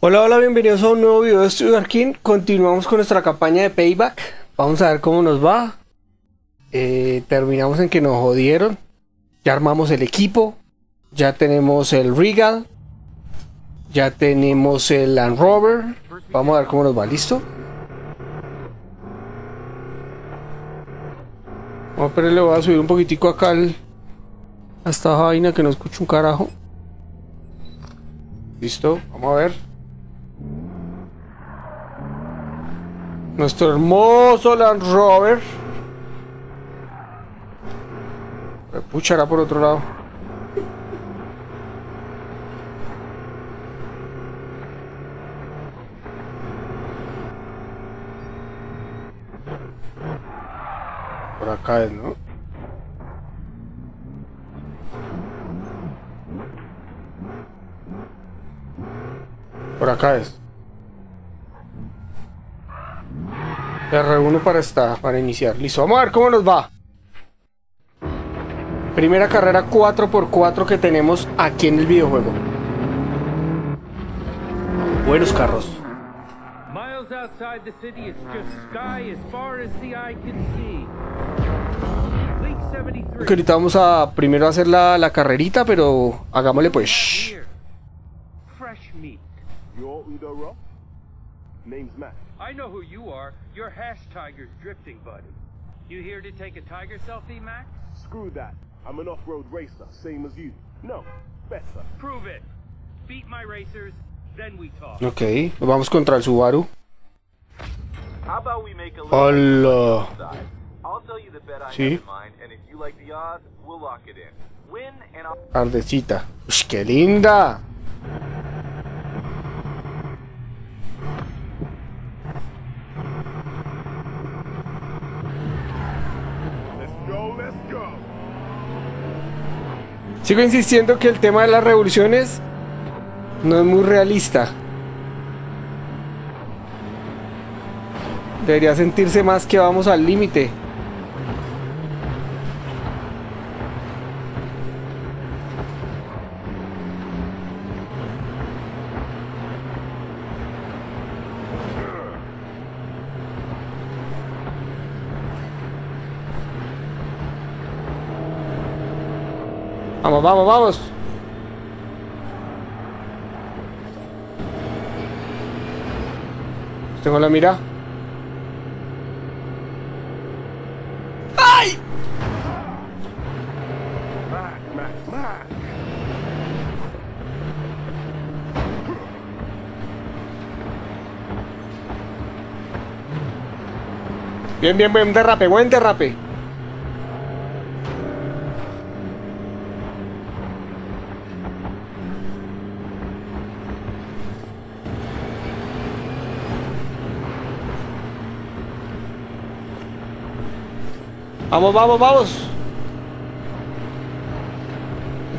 Hola, hola, bienvenidos a un nuevo video de Studio King. Continuamos con nuestra campaña de Payback. Vamos a ver cómo nos va. Eh, terminamos en que nos jodieron. Ya armamos el equipo. Ya tenemos el Regal. Ya tenemos el Land Rover. Vamos a ver cómo nos va, ¿listo? Vamos a le voy a subir un poquitico acá al, a esta vaina que no escucho un carajo. Listo, vamos a ver. Nuestro hermoso Land Rover. Puchará por otro lado. Por acá es, ¿no? Por acá es. R1 para esta, para iniciar. Listo, vamos a ver cómo nos va. Primera carrera 4x4 que tenemos aquí en el videojuego. Buenos carros. Que ahorita vamos a primero hacer la, la carrerita, pero hagámosle pues. I know who you are. You're Hash Tiger's drifting buddy. You here to take a tiger selfie, Max? Screw that. I'm an off-road racer, same as you. No, better. Prove it. Beat my racers, then we talk. Ok, vamos contra el Subaru. How about we make a little Hola. I'll tell you the bet I sí. have in mind, and if you like the odds, we'll lock it in. Win and I'll... Ardecita. Uy, qué linda. Sigo insistiendo que el tema de las revoluciones no es muy realista. Debería sentirse más que vamos al límite. Vamos, vamos, vamos. Tengo la mira. ¡Ay! Bien, bien, buen derrape, buen derrape. Vamos, vamos, vamos.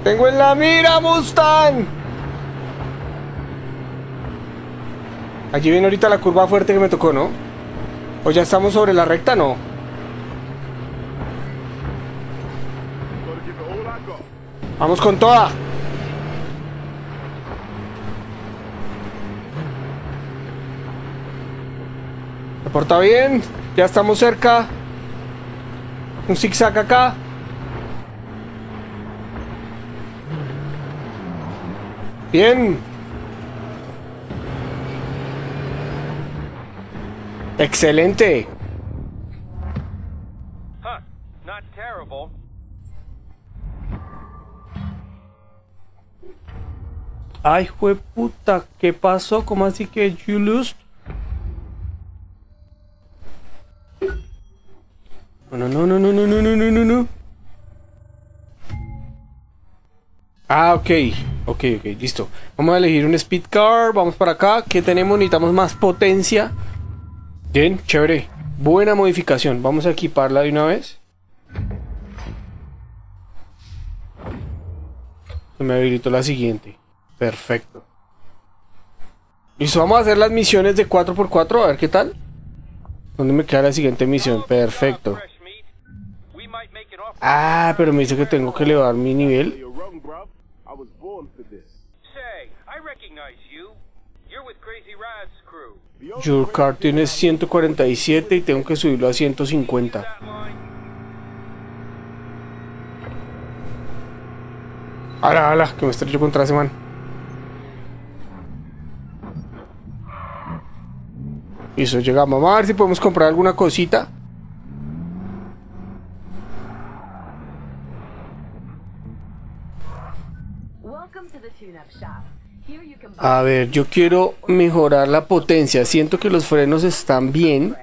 Tengo en la mira, Mustang. Allí viene ahorita la curva fuerte que me tocó, ¿no? ¿O ya estamos sobre la recta? No. Vamos con toda. Se porta bien. Ya estamos cerca. Un zigzag acá. Bien. Excelente. Ay, fue puta, ¿qué pasó? ¿Cómo así que you lose? No, no, no, no, no, no, no, no, no, no. Ah, ok. Ok, ok, listo. Vamos a elegir un speed car. Vamos para acá. ¿Qué tenemos? Necesitamos más potencia. Bien, chévere. Buena modificación. Vamos a equiparla de una vez. Se me habilitó la siguiente. Perfecto. Listo, vamos a hacer las misiones de 4x4. A ver qué tal. ¿Dónde me queda la siguiente misión? Perfecto. Ah, pero me dice que tengo que elevar mi nivel. Your car tiene get 147 y tengo que subirlo a 150. That line. Ala, ala, que me estrello contra ese man. Listo, llegamos. Vamos a ver si podemos comprar alguna cosita. A ver, yo quiero mejorar la potencia. Siento que los frenos están bien.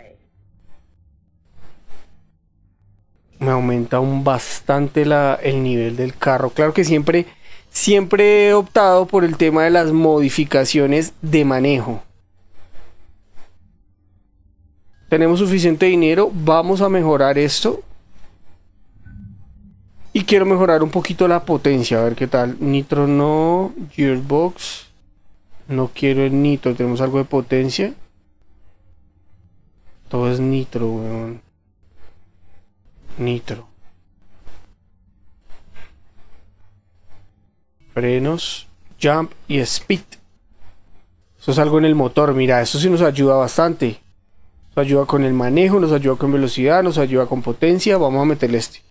Me aumenta un bastante la- el nivel del carro. Claro que siempre, siempre he optado por el tema de las modificaciones de manejo. Tenemos suficiente dinero, vamos a mejorar esto. Y quiero mejorar un poquito la potencia, a ver qué tal. Nitro no, gearbox. No quiero el nitro, tenemos algo de potencia. Todo es nitro, weón. Nitro. Frenos, jump y speed. Eso es algo en el motor, mira, eso sí nos ayuda bastante. Nos ayuda con el manejo, nos ayuda con velocidad, nos ayuda con potencia. Vamos a meterle este.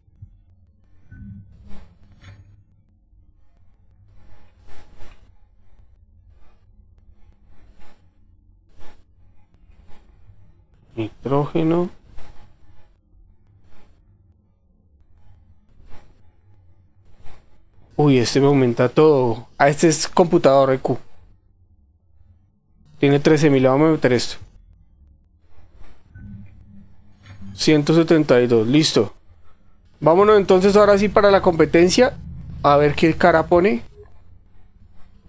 Nitrógeno. Uy, este me aumenta todo. Ah, este es computador EQ. Tiene 13.000, vamos a meter esto. 172, listo. Vámonos entonces ahora sí para la competencia. A ver qué cara pone.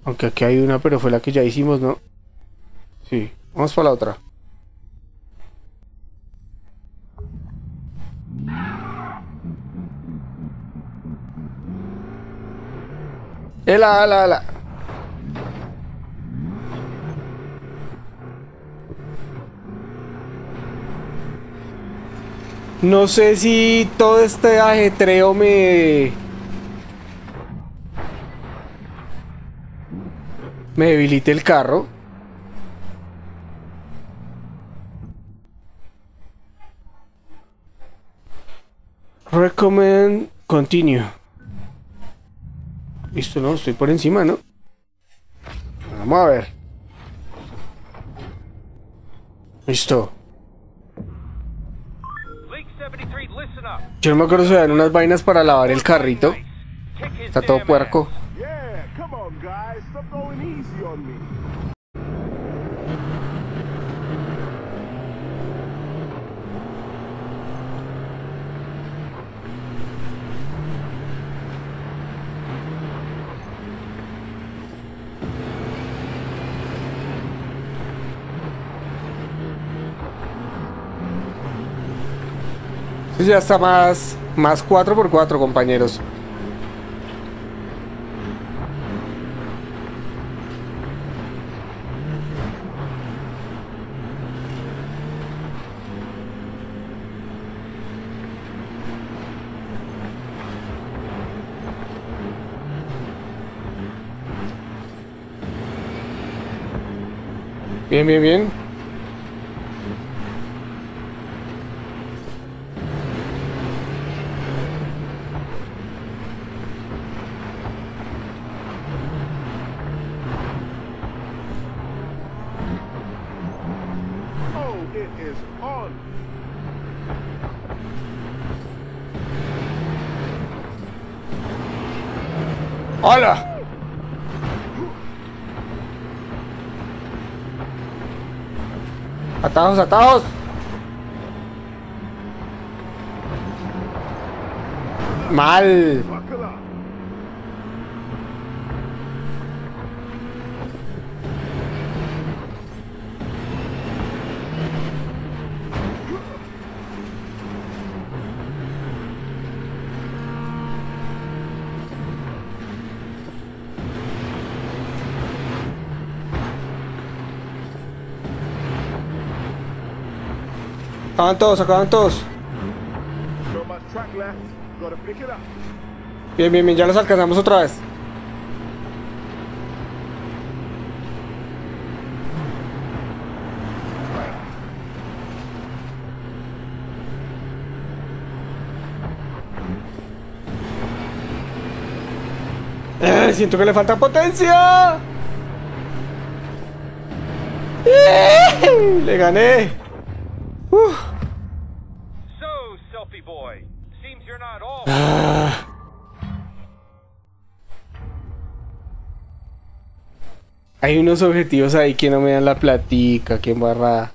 Aunque aquí hay una, pero fue la que ya hicimos, ¿no? Sí, vamos para la otra. Ela, ala, ala. No sé si todo este ajetreo me... Me debilite el carro. Recommend continue. Listo, no, estoy por encima, ¿no? Vamos a ver. Listo. Leak 73, listen up. Yo no me acuerdo si dan unas vainas para lavar el carrito. Está todo puerco. Ya está más, más 4x4, compañeros. Bien, bien, bien. ¡Hola! Atajos, atajos. Mal. Acaban todos, acaban todos. Bien, bien, bien, ya los alcanzamos otra vez. Eh, siento que le falta potencia. Eh, le gané. Uh. Ah. Hay unos objetivos ahí que no me dan la platica, que embarrada.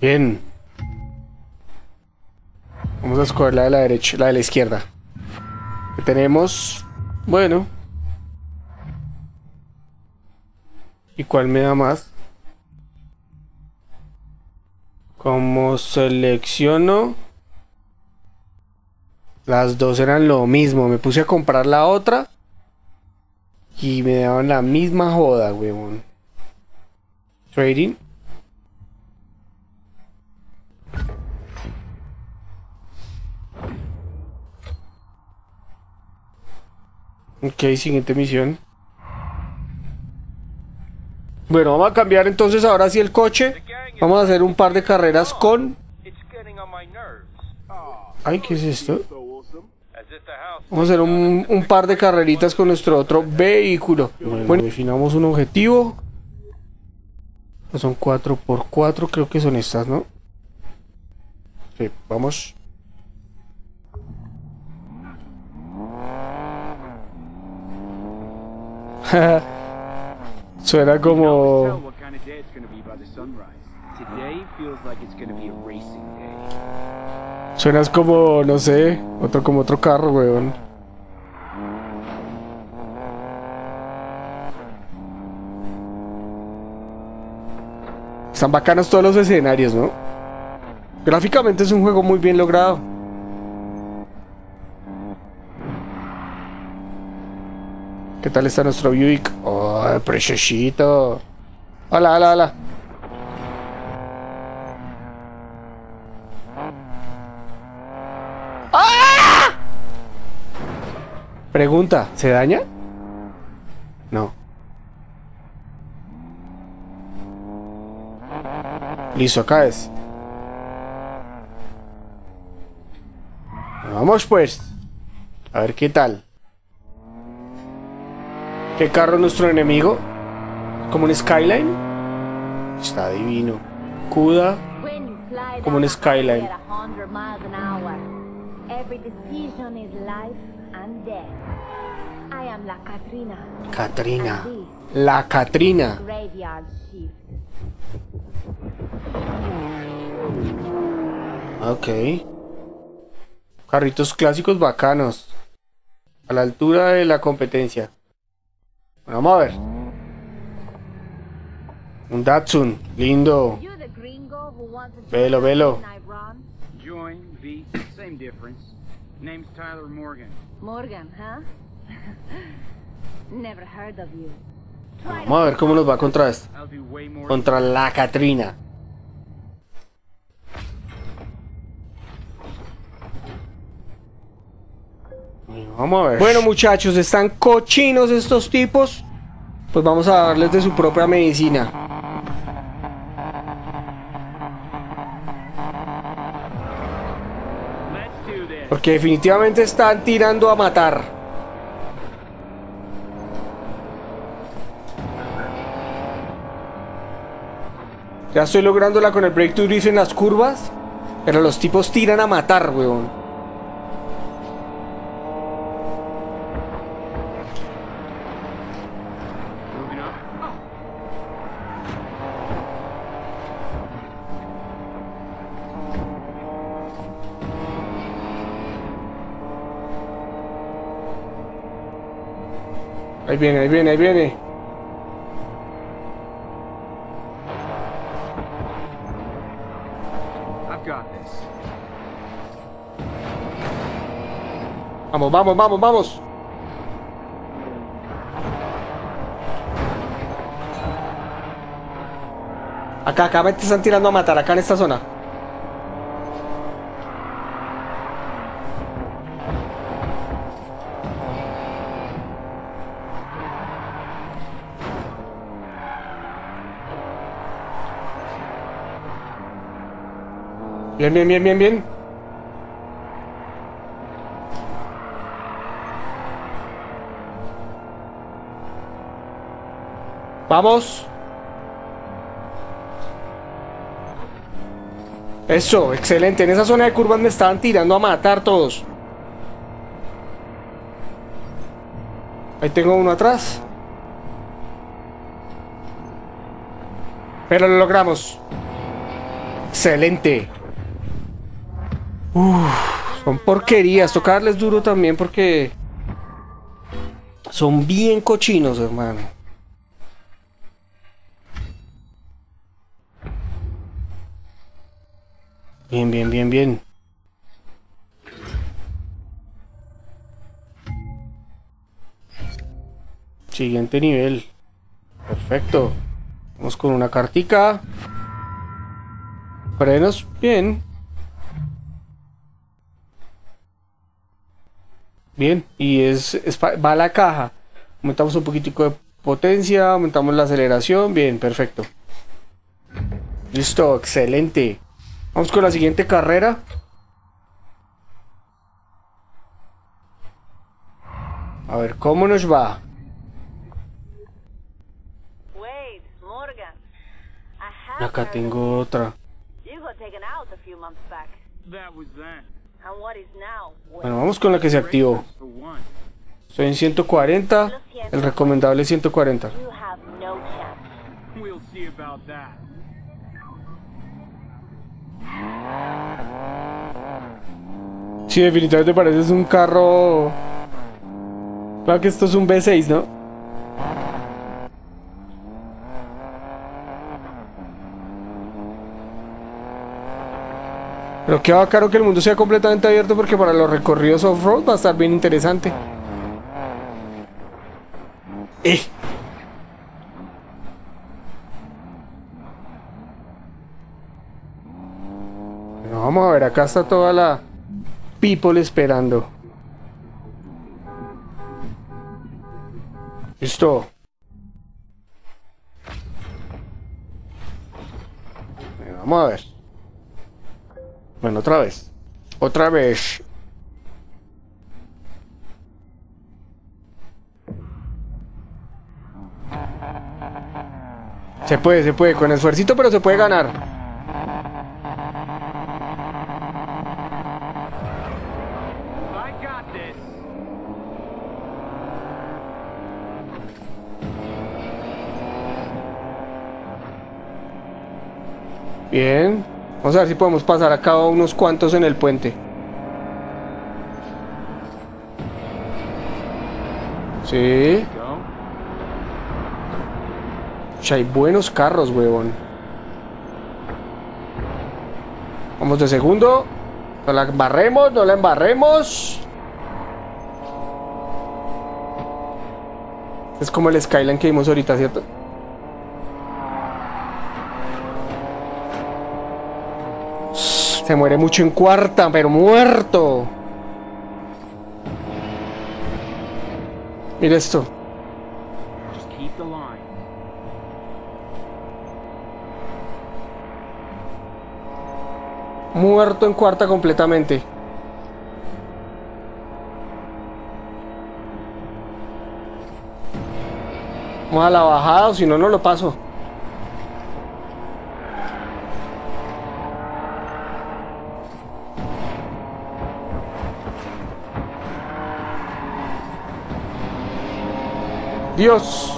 Bien. Vamos a escoger la de la derecha, la de la izquierda. Que tenemos. Bueno. ¿Y cuál me da más? Como selecciono. Las dos eran lo mismo. Me puse a comprar la otra. Y me daban la misma joda, weón. Trading. Ok, siguiente misión. Bueno, vamos a cambiar entonces ahora sí el coche. Vamos a hacer un par de carreras con... It's getting on my nerves. Ay, ¿qué es esto? Vamos a hacer un, un par de carreritas con nuestro otro vehículo. Bueno, definamos un objetivo. Son 4x4, creo que son estas, ¿no? Sí, vamos. Suena como... Suenas como, no sé, otro como otro carro, weón. Están bacanos todos los escenarios, ¿no? Gráficamente es un juego muy bien logrado. ¿Qué tal está nuestro Buick? ¡Oh, preciosito! Hola, hola, hola. Pregunta, ¿se daña? No. Listo, acá es. Vamos pues. A ver qué tal. ¿Qué carro es nuestro enemigo? ¿Como un Skyline? Está divino. Cuda. Como un Skyline. Every decision is life and death. I am la Katrina. La Katrina. Ok. Carritos clásicos bacanos. A la altura de la competencia. Bueno, vamos a ver. Un Datsun. Lindo. You the gringo who wants to Velo, velo. Join, V, same difference. Name's Tyler Morgan. Morgan, huh? Never heard of you. Try Vamos a ver cómo nos va contra more. Contra la Katrina. Bueno, Vamos a ver. Bueno, muchachos, están cochinos estos tipos. Pues vamos a darles de su propia medicina. Porque definitivamente están tirando a matar. Ya estoy lográndola con el breakthrough en las curvas. Pero los tipos tiran a matar, weón. Ahí viene, ahí viene, ahí viene. I've got this. Vamos, vamos, vamos, vamos. Acá, acá me están tirando a matar, acá en esta zona. Bien, bien, bien, bien, bien. Vamos. Eso, excelente. En esa zona de curvas me estaban tirando a matar todos. Ahí tengo uno atrás. Pero lo logramos. Excelente. Uf, son porquerías. Tocarles duro también porque... Son bien cochinos, hermano. Bien, bien, bien, bien. Siguiente nivel. Perfecto. Vamos con una cartica. Frenos, bien. Bien, y es, es pa- va a la caja. Aumentamos un poquitico de potencia, aumentamos la aceleración. Bien, perfecto. Listo, excelente. Vamos con la siguiente carrera. A ver, ¿cómo nos va? Acá tengo otra. Bueno, vamos con la que se activó. Estoy en 140. El recomendable es 140. you have no chance. We'll see about that. Sí, definitivamente pareces un carro. Claro que esto es un V6, ¿no? Pero qué bacano que el mundo sea completamente abierto porque para los recorridos off-road va a estar bien interesante. Eh. Bueno, vamos a ver, acá está toda la people esperando. Listo. Bueno, vamos a ver. Bueno, otra vez. Otra vez. Se puede, se puede, con esfuercito, pero se puede ganar. Bien. Vamos a ver si podemos pasar acá unos cuantos en el puente. Sí. Ush, hay buenos carros, huevón. Vamos de segundo. No la embarremos, no la embarremos. Es como el Skyline que vimos ahorita, ¿cierto? Se muere mucho en cuarta, pero muerto. Mira esto. Muerto en cuarta completamente. Vamos a la bajada, o si no, no lo paso. Dios.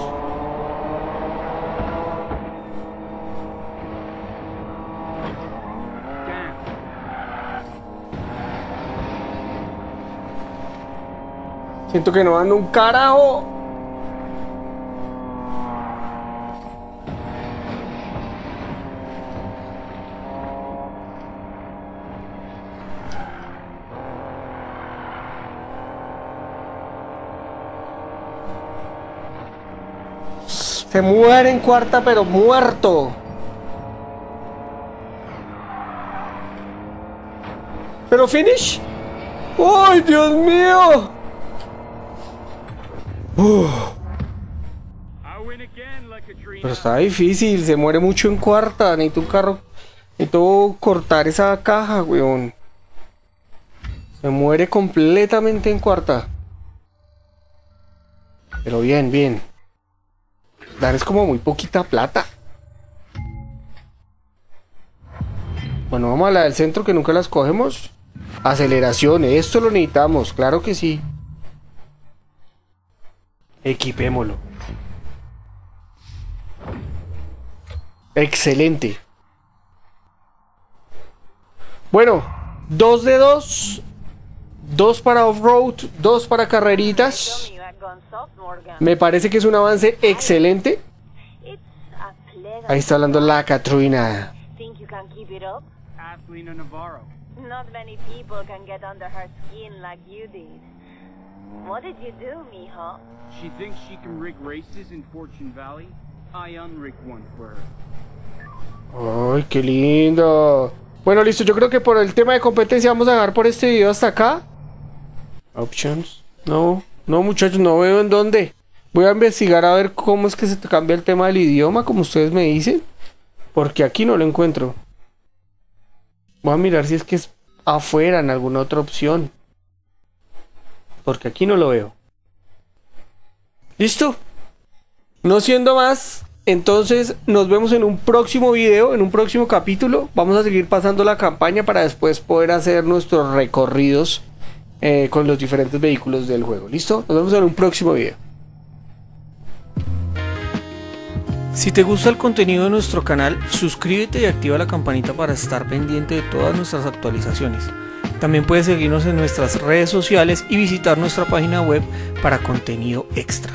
Siento que no ando un carajo. Se muere en cuarta, pero muerto. Pero finish. ¡Ay, Dios mío! Pero está difícil, se muere mucho en cuarta. Necesito un carro. Necesito cortar esa caja, weón. Se muere completamente en cuarta. Pero bien, bien. Dan es como muy poquita plata. Bueno, vamos a la del centro que nunca las cogemos. Aceleración, esto lo necesitamos, claro que sí. Equipémoslo. Excelente. Bueno, dos de dos. Dos para off-road, dos para carreritas. Me parece que es un avance excelente. Ahí está hablando la Katrina. What did you do, mijo? She thinks she can rig races in Fortune Valley. I unrigged one for her. Ay, qué lindo. Bueno, listo. Yo creo que por el tema de competencia vamos a dejar por este video hasta acá. Options. No, no muchachos, no veo en dónde. Voy a investigar a ver cómo es que se cambia el tema del idioma, como ustedes me dicen. Porque aquí no lo encuentro. Voy a mirar si es que es afuera en alguna otra opción. Porque aquí no lo veo. ¿Listo? No siendo más, entonces nos vemos en un próximo video, en un próximo capítulo. Vamos a seguir pasando la campaña para después poder hacer nuestros recorridos eh, con los diferentes vehículos del juego. ¿Listo? Nos vemos en un próximo video. Si te gusta el contenido de nuestro canal, suscríbete y activa la campanita para estar pendiente de todas nuestras actualizaciones. También puedes seguirnos en nuestras redes sociales y visitar nuestra página web para contenido extra.